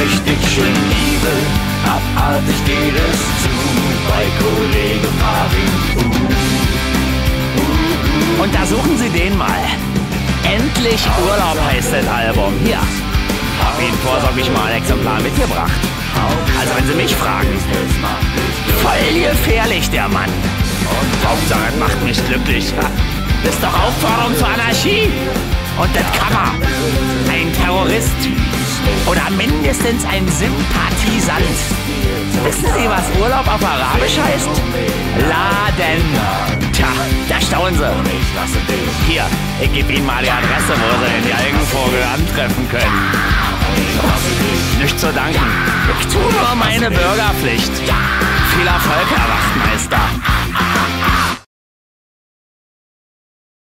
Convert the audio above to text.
richtig schön Liebe. Abartig geht es zu bei Kollege Marvin. Uh. Untersuchen Sie den mal. Endlich Urlaub heißt das Album. Hier. Hab Ihnen vorsorglich mal ein Exemplar mitgebracht. Also wenn Sie mich fragen, voll gefährlich der Mann. Hauptsache, es macht mich glücklich. Ist doch Aufforderung zur Anarchie. Und das kann man. Ein Terrorist oder mindestens ein Sympathisant. Wissen Sie, was Urlaub auf Arabisch heißt? Laden. Tja, da staunen Sie. Hier, ich gebe Ihnen mal die Adresse, wo Sie den Algenvogel antreffen können. Nicht zu danken. Ich tue nur meine Bürgerpflicht.